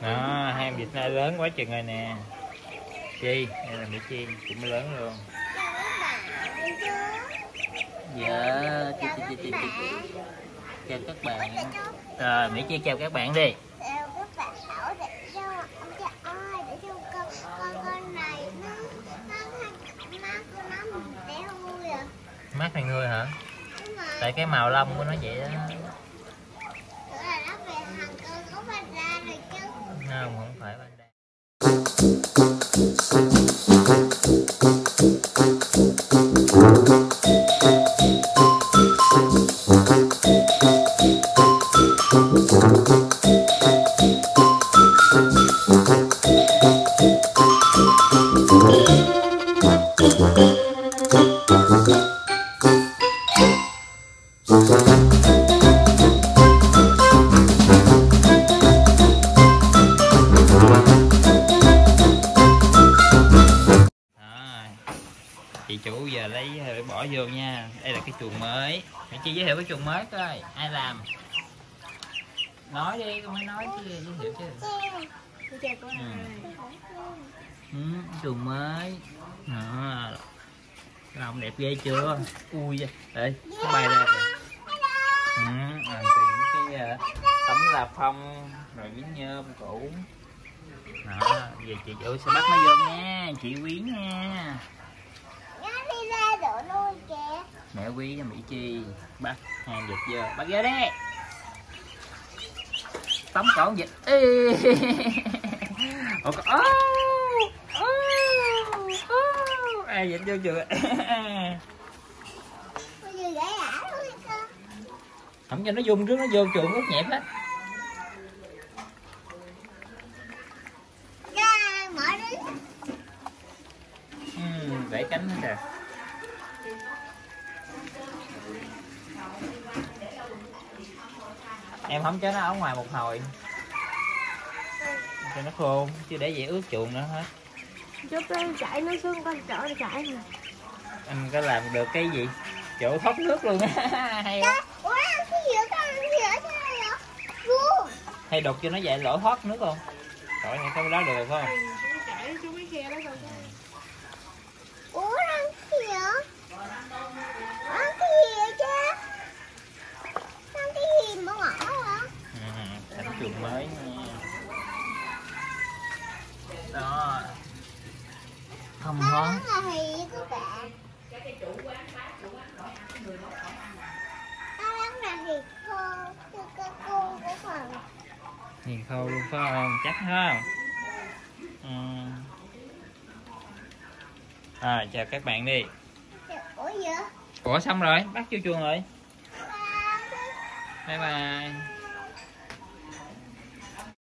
đó hai em vịt nó lớn quá chừng rồi nè. Chi đây là mỹ chi cũng lớn luôn. Dạ chị chị chị chị chị chào các bạn. Rồi mỹ chi chào các bạn đi. Chào mắt này người hả? Tại cái màu lông của nó vậy đó Đó. Giờ lấy để bỏ vô nha. Đây là cái chuồng mới. Mẹ chi giới thiệu cái chuồng mới coi ai làm? Nói đi con mới nói chứ giới thiệu chứ. Ừ. ừ, chuồng mới. À, lòng đẹp ghê chưa? Ui vậy, đây nó bay ra rồi ừ, làm cái uh, tấm là phong rồi miếng nhôm cũ. Đó giờ chị chủ sẽ bắt nó vô nha chị quý nha nó đi ra đổ nuôi kìa mẹ quý mỹ chi. Bắt hàng vịt vô. Bắt vô đi. Tống cổ vịt Ê. Ủa, có- ô, ô, ô. à vịt vô chưa giờ không cho nó dung trước nó vô chuồng út nhẹp hết ừ, để cánh hết rồi em không cho nó ở ngoài một hồi. Cho nó khô chứ để vậy ướt chuồng nữa hết. Chút nó chạy nó xuống con chỗ chạy nè. Anh có làm được cái gì? Chỗ thoát nước luôn á. Hay quá. Vua. Hay đục cho nó vậy lỗ thoát nước không? Rồi này cái đó được phải không chạy xuống cái khe đó rồi ủa đang cái gì vậy đang cái gì vậy cha đang cái gì mà ngỏ hả ừ, thành chuồng mới nha đó. Nó hóa thì thịt khô luôn phải không? Chắc không ừ. à chào các bạn đi. Ủa xong rồi. Bắt vô chuồng rồi. Bye bye